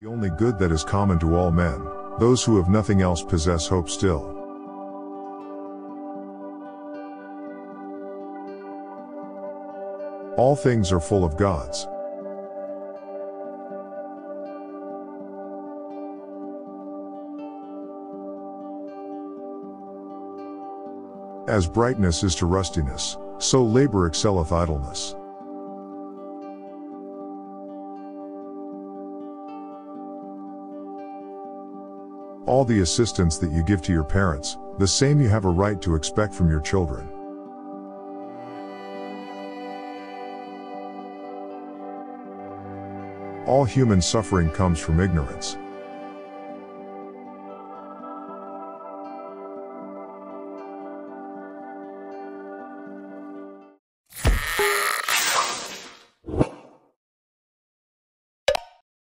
The only good that is common to all men, those who have nothing else possess hope still. All things are full of gods. As brightness is to rustiness, so labor excelleth idleness. All the assistance that you give to your parents, the same you have a right to expect from your children. All human suffering comes from ignorance.